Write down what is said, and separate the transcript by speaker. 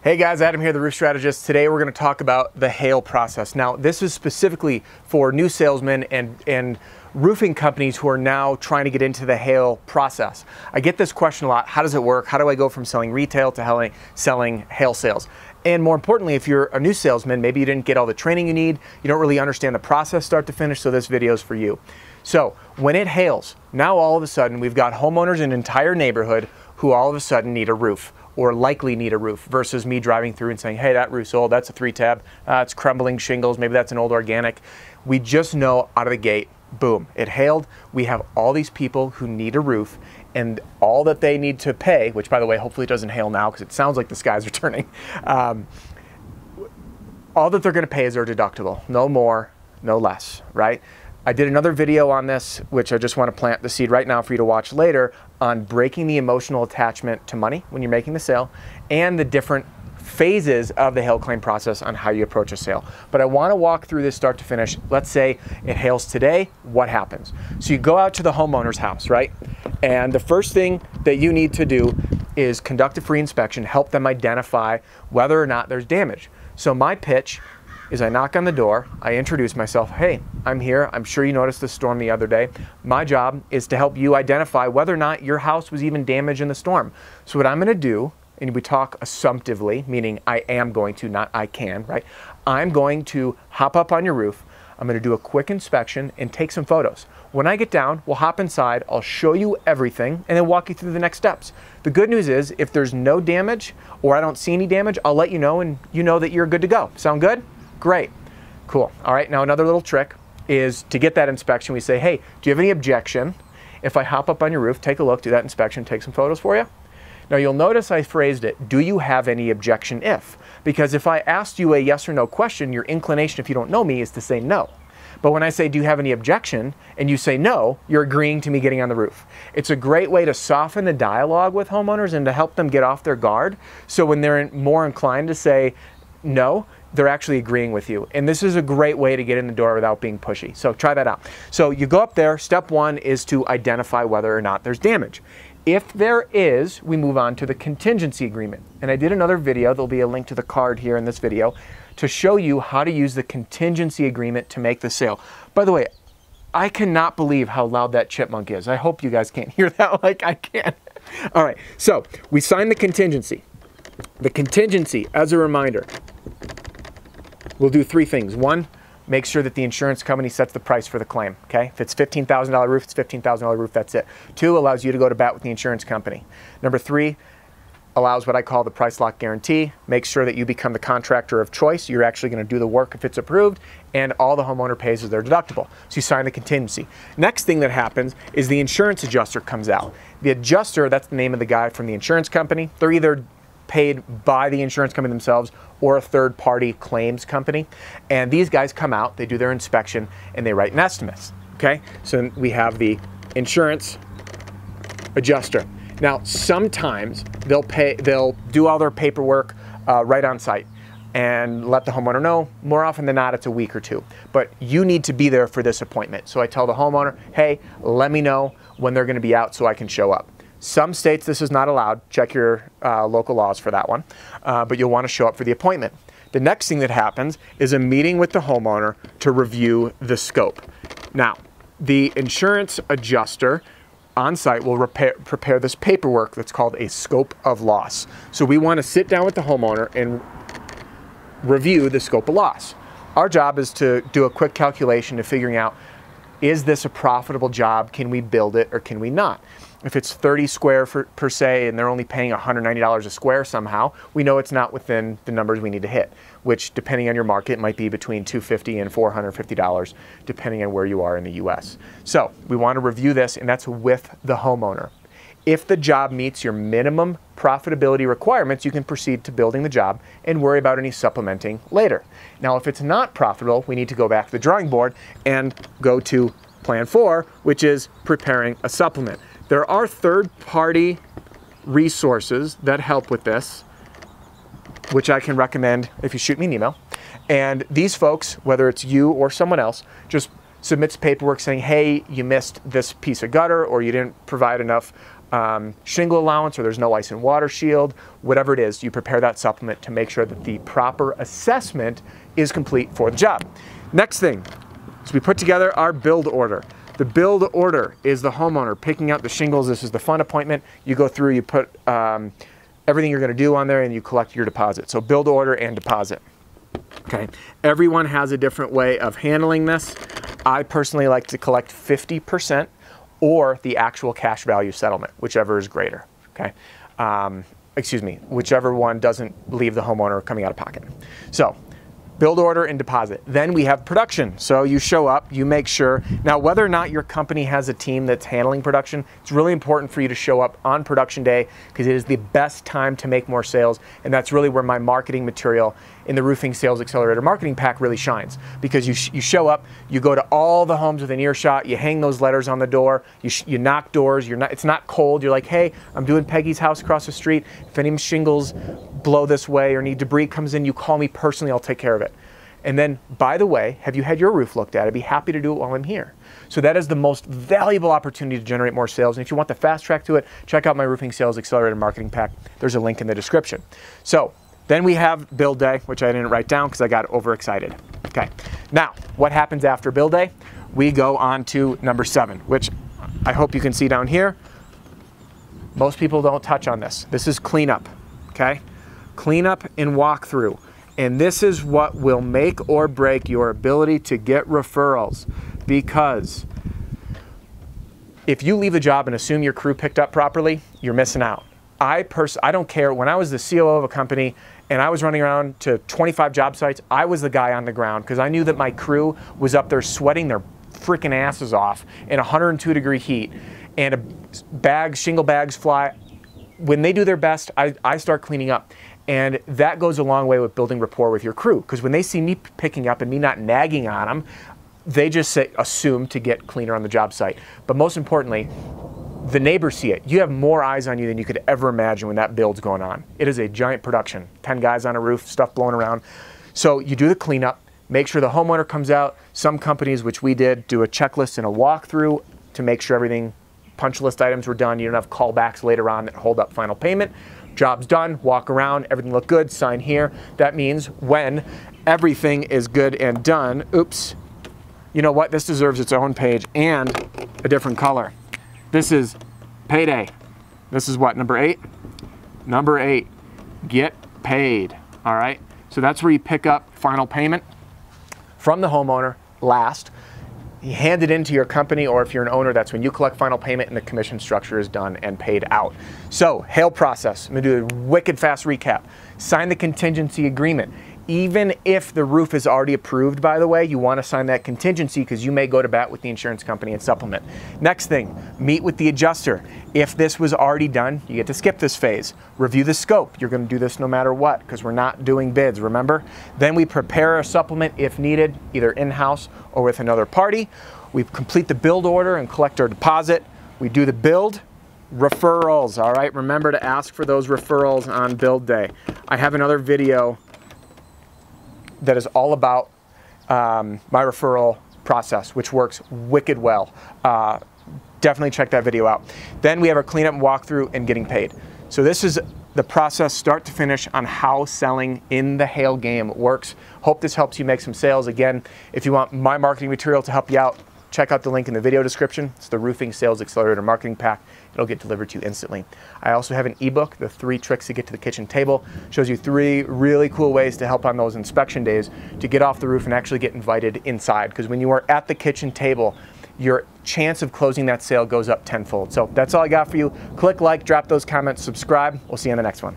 Speaker 1: Hey guys, Adam here, the Roof Strategist. Today we're going to talk about the hail process. Now, this is specifically for new salesmen and, and roofing companies who are now trying to get into the hail process. I get this question a lot. How does it work? How do I go from selling retail to selling hail sales? And more importantly, if you're a new salesman, maybe you didn't get all the training you need, you don't really understand the process start to finish, so this video is for you. So, when it hails, now all of a sudden we've got homeowners in an entire neighborhood who all of a sudden need a roof or likely need a roof versus me driving through and saying, hey, that roof's old, that's a three tab, uh, it's crumbling shingles, maybe that's an old organic. We just know out of the gate, boom, it hailed. We have all these people who need a roof and all that they need to pay, which by the way, hopefully doesn't hail now because it sounds like the skies are turning. Um, all that they're going to pay is their deductible, no more, no less, right? I did another video on this, which I just want to plant the seed right now for you to watch later, on breaking the emotional attachment to money when you're making the sale and the different phases of the hail claim process on how you approach a sale. But I want to walk through this start to finish. Let's say it hails today, what happens? So you go out to the homeowner's house, right? And the first thing that you need to do is conduct a free inspection, help them identify whether or not there's damage. So my pitch is I knock on the door, I introduce myself, hey, I'm here. I'm sure you noticed the storm the other day. My job is to help you identify whether or not your house was even damaged in the storm. So what I'm going to do, and we talk assumptively, meaning I am going to, not I can, right? I'm going to hop up on your roof. I'm going to do a quick inspection and take some photos. When I get down, we'll hop inside, I'll show you everything, and then walk you through the next steps. The good news is, if there's no damage or I don't see any damage, I'll let you know and you know that you're good to go. Sound good? Great. Cool. All right, now another little trick is to get that inspection, we say, hey, do you have any objection if I hop up on your roof, take a look, do that inspection, take some photos for you? Now you'll notice I phrased it, do you have any objection if? Because if I asked you a yes or no question, your inclination, if you don't know me, is to say no. But when I say, do you have any objection? And you say no, you're agreeing to me getting on the roof. It's a great way to soften the dialogue with homeowners and to help them get off their guard. So when they're more inclined to say no, they're actually agreeing with you. And this is a great way to get in the door without being pushy. So try that out. So you go up there. Step one is to identify whether or not there's damage. If there is, we move on to the contingency agreement. And I did another video, there'll be a link to the card here in this video, to show you how to use the contingency agreement to make the sale. By the way, I cannot believe how loud that chipmunk is. I hope you guys can't hear that like I can. All right, so we sign the contingency. The contingency, as a reminder, we'll do three things. One, make sure that the insurance company sets the price for the claim, okay? If it's $15,000 roof, it's $15,000 roof, that's it. Two, allows you to go to bat with the insurance company. Number three, allows what I call the price lock guarantee. Make sure that you become the contractor of choice. You're actually going to do the work if it's approved, and all the homeowner pays is their deductible. So you sign the contingency. Next thing that happens is the insurance adjuster comes out. The adjuster, that's the name of the guy from the insurance company. They're either paid by the insurance company themselves or a third party claims company. And these guys come out, they do their inspection, and they write an estimate. Okay, so we have the insurance adjuster. Now, sometimes they'll pay, they'll do all their paperwork uh, right on site and let the homeowner know. More often than not, it's a week or two. But you need to be there for this appointment. So I tell the homeowner, hey, let me know when they're going to be out so I can show up. Some states this is not allowed. Check your uh, local laws for that one. Uh, but you'll want to show up for the appointment. The next thing that happens is a meeting with the homeowner to review the scope. Now, the insurance adjuster on site will repair, prepare this paperwork that's called a scope of loss. So we want to sit down with the homeowner and review the scope of loss. Our job is to do a quick calculation to figuring out is this a profitable job? Can we build it or can we not? If it's 30 square for, per se and they're only paying $190 a square somehow, we know it's not within the numbers we need to hit, which depending on your market might be between 250 and $450 depending on where you are in the US. So we want to review this and that's with the homeowner. If the job meets your minimum profitability requirements, you can proceed to building the job and worry about any supplementing later. Now, if it's not profitable, we need to go back to the drawing board and go to plan four, which is preparing a supplement. There are third party resources that help with this, which I can recommend if you shoot me an email. And these folks, whether it's you or someone else, just submits paperwork saying, hey, you missed this piece of gutter or you didn't provide enough um, shingle allowance or there's no ice and water shield, whatever it is, you prepare that supplement to make sure that the proper assessment is complete for the job. Next thing is we put together our build order. The build order is the homeowner picking out the shingles. This is the fun appointment. You go through, you put um, everything you're going to do on there, and you collect your deposit. So build order and deposit. Okay, everyone has a different way of handling this. I personally like to collect 50% or the actual cash value settlement, whichever is greater. Okay, um, excuse me, whichever one doesn't leave the homeowner coming out of pocket. So build order and deposit. Then we have production. So you show up, you make sure. Now, whether or not your company has a team that's handling production, it's really important for you to show up on production day because it is the best time to make more sales. And that's really where my marketing material in the Roofing Sales Accelerator Marketing Pack really shines because you, sh you show up, you go to all the homes within earshot, you hang those letters on the door, you, you knock doors, you're not, it's not cold. You're like, hey, I'm doing Peggy's house across the street. If any shingles blow this way or any debris comes in, you call me personally, I'll take care of it. And then, by the way, have you had your roof looked at? I'd be happy to do it while I'm here. So that is the most valuable opportunity to generate more sales. And if you want the fast track to it, check out my Roofing Sales Accelerator Marketing Pack. There's a link in the description. So then we have build day, which I didn't write down because I got overexcited. Okay, now what happens after build day? We go on to number seven, which I hope you can see down here. Most people don't touch on this. This is cleanup, okay? Cleanup and walkthrough. And this is what will make or break your ability to get referrals because if you leave a job and assume your crew picked up properly, you're missing out. I pers- I don't care. When I was the COO of a company and I was running around to 25 job sites, I was the guy on the ground because I knew that my crew was up there sweating their freaking asses off in 102 degree heat and a bag, shingle bags fly. When they do their best, I, I start cleaning up. And that goes a long way with building rapport with your crew because when they see me picking up and me not nagging on them, they just say, assume to get cleaner on the job site. But most importantly, the neighbors see it. You have more eyes on you than you could ever imagine when that build's going on. It is a giant production 10 guys on a roof, stuff blowing around. So you do the cleanup, make sure the homeowner comes out. Some companies, which we did, do a checklist and a walkthrough to make sure everything, punch list items were done. You don't have callbacks later on that hold up final payment. Job's done, walk around, everything look good, sign here. That means when everything is good and done, oops, you know what, this deserves its own page and a different color. This is payday. This is what, number eight? Number eight, get paid, all right? So that's where you pick up final payment from the homeowner last you hand it into your company, or if you're an owner, that's when you collect final payment and the commission structure is done and paid out. So, hail process. I'm gonna do a wicked fast recap. Sign the contingency agreement. Even if the roof is already approved, by the way, you want to sign that contingency because you may go to bat with the insurance company and supplement. Next thing, meet with the adjuster. If this was already done, you get to skip this phase. Review the scope. You're going to do this no matter what because we're not doing bids, remember? Then we prepare a supplement if needed, either in house or with another party. We complete the build order and collect our deposit. We do the build, referrals, all right? Remember to ask for those referrals on build day. I have another video that is all about um, my referral process, which works wicked well. Uh, definitely check that video out. Then we have our cleanup and walkthrough and getting paid. So this is the process start to finish on how selling in the hail game works. Hope this helps you make some sales. Again, if you want my marketing material to help you out, check out the link in the video description. It's the Roofing Sales Accelerator Marketing Pack. It'll get delivered to you instantly. I also have an ebook, The Three Tricks to Get to the Kitchen Table. Shows you three really cool ways to help on those inspection days to get off the roof and actually get invited inside. Because when you are at the kitchen table, your chance of closing that sale goes up tenfold. So that's all I got for you. Click like, drop those comments, subscribe. We'll see you on the next one.